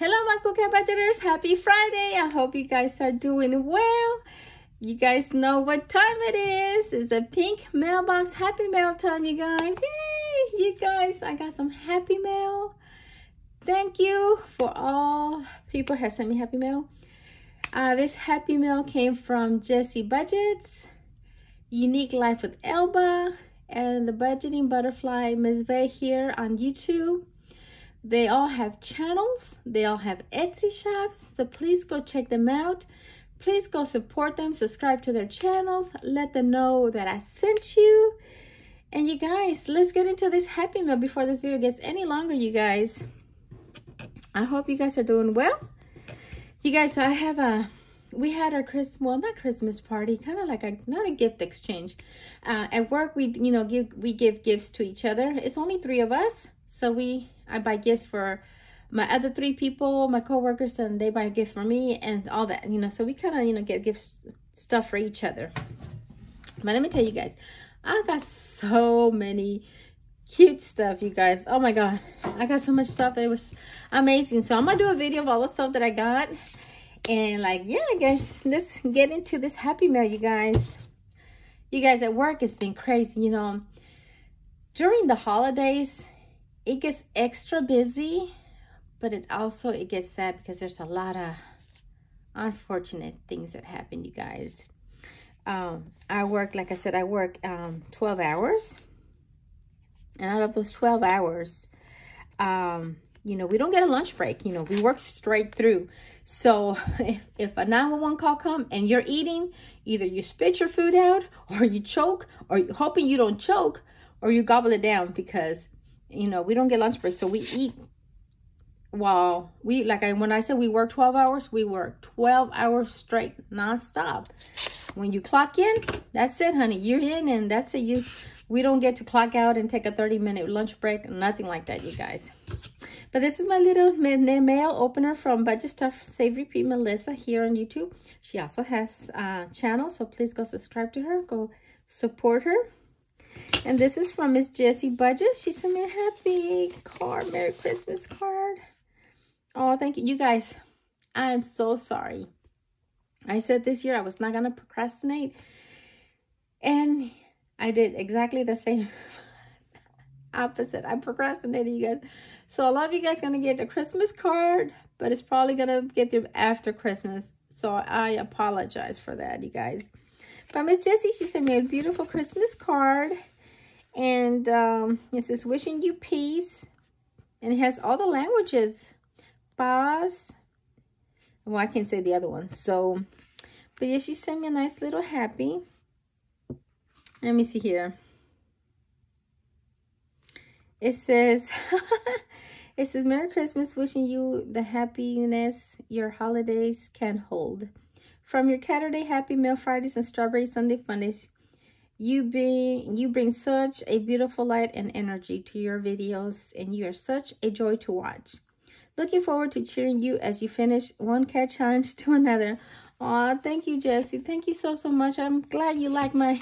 Hello, my Cat budgeters. Happy Friday. I hope you guys are doing well. You guys know what time it is. It's a pink mailbox happy mail time, you guys. Yay! You guys, I got some happy mail. Thank you for all people have sent me happy mail. Uh, this happy mail came from Jessi Budgets, Unique Life with Elba, and the Budgeting Butterfly Ms. Vay here on YouTube. They all have channels. They all have Etsy shops. So please go check them out. Please go support them. Subscribe to their channels. Let them know that I sent you. And you guys, let's get into this happy meal before this video gets any longer, you guys. I hope you guys are doing well. You guys, I have a we had our Christmas, well, not Christmas party, kind of like a, not a gift exchange. Uh, at work, we, you know, give, we give gifts to each other. It's only three of us. So we, I buy gifts for my other three people, my coworkers, and they buy a gift for me and all that, you know. So we kind of, you know, get gifts, stuff for each other. But let me tell you guys, I got so many cute stuff, you guys. Oh my God. I got so much stuff. It was amazing. So I'm to do a video of all the stuff that I got. And like, yeah, guys, let's get into this happy mail, you guys. You guys at work, it's been crazy, you know. During the holidays, it gets extra busy, but it also, it gets sad because there's a lot of unfortunate things that happen, you guys. Um, I work, like I said, I work um, 12 hours. And out of those 12 hours, um, you know, we don't get a lunch break. You know, we work straight through. So if, if a 911 call come and you're eating, either you spit your food out or you choke or hoping you don't choke or you gobble it down because you know, we don't get lunch break, so we eat while we, like I, when I said we work 12 hours, we work 12 hours straight, nonstop. When you clock in, that's it, honey. You're in and that's it. You, we don't get to clock out and take a 30 minute lunch break, nothing like that, you guys. But this is my little mail opener from Budget Stuff Save Repeat Melissa here on YouTube. She also has a channel, so please go subscribe to her. Go support her. And this is from Miss Jessi Budget. She sent me a happy card, Merry Christmas card. Oh, thank you. You guys, I am so sorry. I said this year I was not going to procrastinate. And I did exactly the same opposite. I procrastinated, you guys. So a lot of you guys going to get a Christmas card, but it's probably going to get there after Christmas. So I apologize for that, you guys. But Miss Jessie, she sent me a beautiful Christmas card. And um, it says, wishing you peace. And it has all the languages. Paz. Well, I can't say the other one. So, but yeah, she sent me a nice little happy. Let me see here. It says, it says, Merry Christmas, wishing you the happiness your holidays can hold. From your Saturday Happy Meal Fridays and Strawberry Sunday Fundays, you bring, you bring such a beautiful light and energy to your videos, and you are such a joy to watch. Looking forward to cheering you as you finish one cat challenge to another. Aw, thank you, Jesse. Thank you so, so much. I'm glad you like my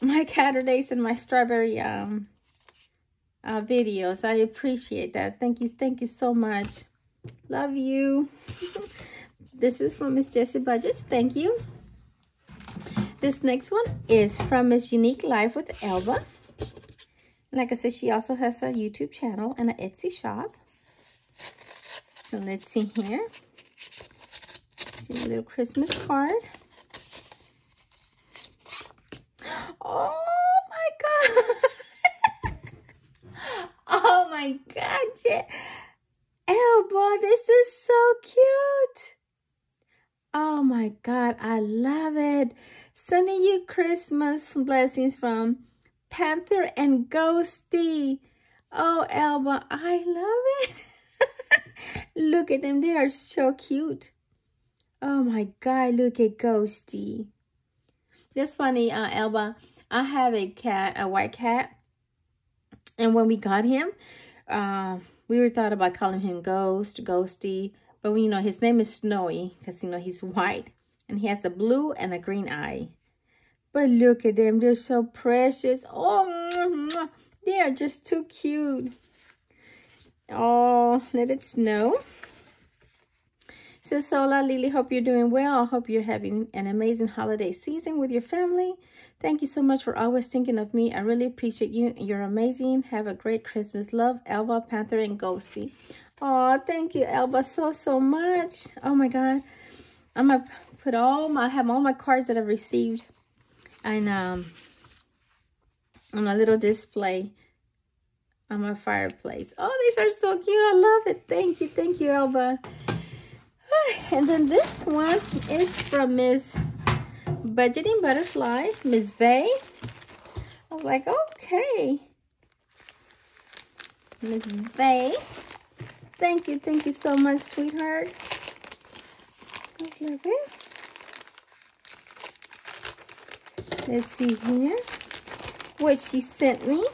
my Saturdays and my strawberry um uh, videos. I appreciate that. Thank you. Thank you so much. Love you. this is from Miss Jessi Budgets. Thank you. This next one is from Miss Unique Life with Elba. Like I said, she also has a YouTube channel and an Etsy shop. So let's see here. See a little Christmas card. Oh my God. oh my God. Elba, this is so cute. Oh my God, I love it. Sending you Christmas blessings from Panther and Ghosty. Oh, Elba, I love it. look at them. They are so cute. Oh my God, look at Ghosty. That's funny, uh, Elba. I have a cat, a white cat. And when we got him, uh, we were thought about calling him Ghost, Ghosty. But, you know, his name is Snowy because, you know, he's white. And he has a blue and a green eye. But look at them. They're so precious. Oh, they are just too cute. Oh, let it snow. Says Sola, Lily, hope you're doing well. I hope you're having an amazing holiday season with your family. Thank you so much for always thinking of me. I really appreciate you. You're amazing. Have a great Christmas. Love, Elba, Panther, and Ghosty. Oh, thank you, Elba, so, so much. Oh, my God. I'm going to put all my, I have all my cards that I've received and um, on a little display on my fireplace. Oh, these are so cute. I love it. Thank you. Thank you, Elba. And then this one is from Miss Budgeting Butterfly, Miss Vay. I was like, okay. Miss Vay. Thank you. Thank you so much, sweetheart. Okay. Let's see here what she sent me.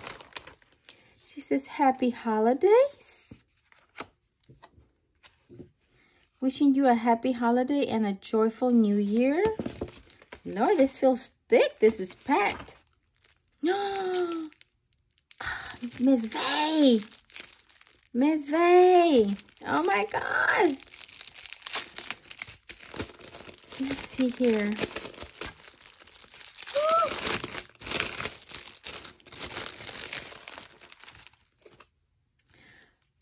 She says, Happy Holidays. Wishing you a happy holiday and a joyful new year. Lord, this feels thick. This is packed. No, ah, Miss Vay. Miss Vay. Oh my God. Let's see here.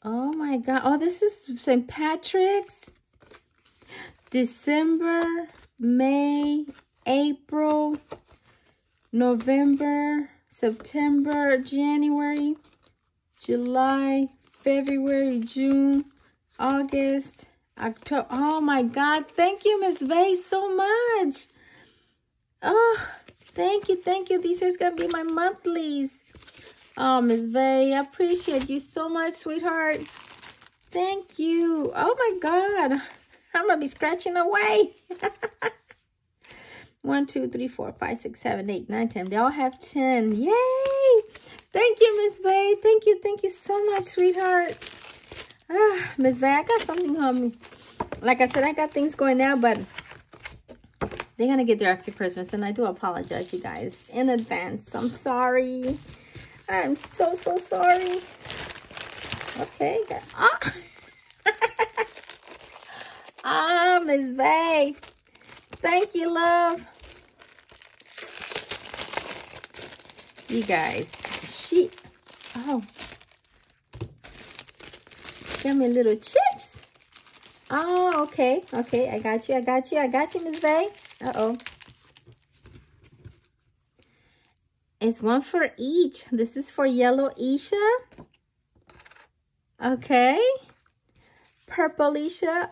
Oh my God. Oh, this is St. Patrick's. December, May, April, November, September, January, July, February, June, August, October. Oh my God. Thank you, Miss Vay, so much. Oh, thank you. Thank you. These are going to be my monthlies. Oh, Miss Vay, I appreciate you so much, sweetheart. Thank you. Oh my God. I'm going to be scratching away. One, two, three, four, five, six, seven, eight, nine, ten. They all have 10. Yay! Thank you, Miss Vay. Thank you. Thank you so much, sweetheart. Ah, Miss Vay, I got something on me. Like I said, I got things going now, but they're going to get there after Christmas. And I do apologize, you guys, in advance. I'm sorry. I'm so, so sorry. Okay. Ah, ah Miss Vay. Thank you, love. You guys, she, oh, give me little chips. Oh, okay, okay, I got you, I got you, I got you, Miss Vay. Uh-oh. It's one for each. This is for yellow Isha. Okay. Purple Isha.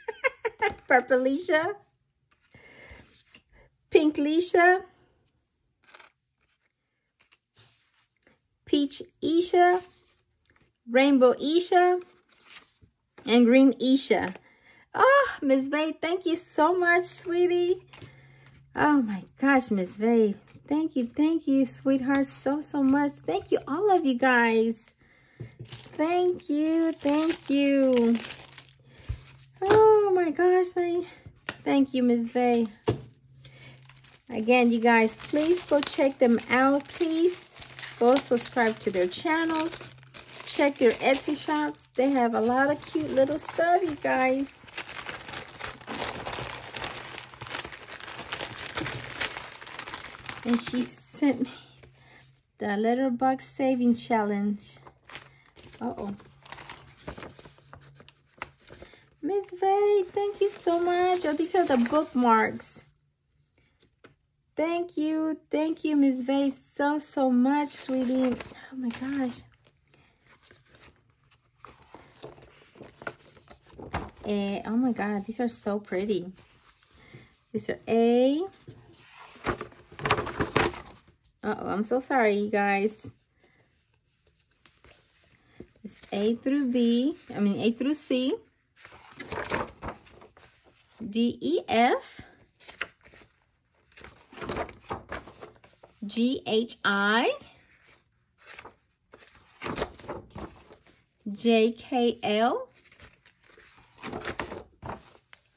Purple Isha. Pink Lisha. Peach Isha, Rainbow Isha, and Green Isha. Oh, Miss Vay, thank you so much, sweetie. Oh my gosh, Miss Vay. Thank you, thank you, sweetheart, so, so much. Thank you, all of you guys. Thank you, thank you. Oh my gosh, I, thank you, Miss Vay. Again, you guys, please go check them out, please. Go subscribe to their channels. Check their Etsy shops. They have a lot of cute little stuff, you guys. And she sent me the Letterbox Saving Challenge. Uh-oh. Miss Vay, thank you so much. Oh, these are the bookmarks. Thank you. Thank you, Miss Vay, so, so much, sweetie. Oh, my gosh. Eh, oh, my God. These are so pretty. These are A. Uh-oh, I'm so sorry, you guys. It's A through B. I mean, A through C. D, E, F. G H I J K L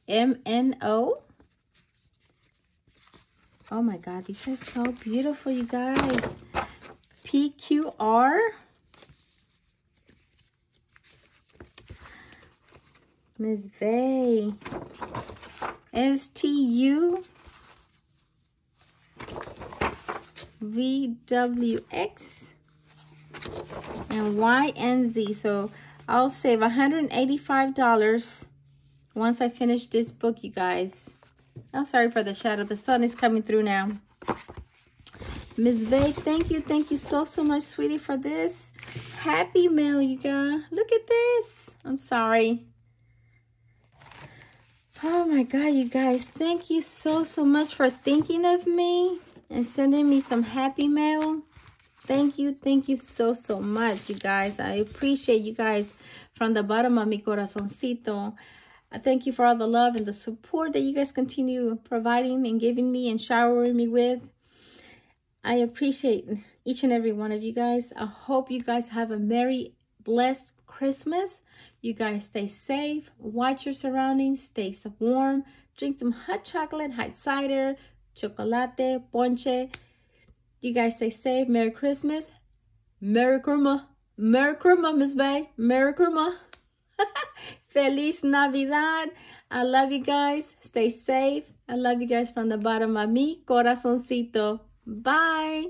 M N O. Oh my God, these are so beautiful, you guys. P Q R. Miss Vay. S-T-U. VWX. And Y and Z. So I'll save $185 once I finish this book, you guys. I'm oh, sorry for the shadow. The sun is coming through now. Miss Vay, thank you. Thank you so, so much, sweetie, for this. Happy mail, you guys. Look at this. I'm sorry. Oh my God, you guys. Thank you so, so much for thinking of me and sending me some happy mail. Thank you. Thank you so, so much, you guys. I appreciate you guys from the bottom of mi corazoncito. I thank you for all the love and the support that you guys continue providing and giving me and showering me with. I appreciate each and every one of you guys. I hope you guys have a merry, blessed Christmas. You guys stay safe, watch your surroundings, stay warm, drink some hot chocolate, hot cider, chocolate, ponche. You guys stay safe. Merry Christmas. Merry Christmas. Merry Christmas, Miss Vay. Merry Christmas. Feliz Navidad. I love you guys. Stay safe. I love you guys from the bottom of me corazoncito. Bye.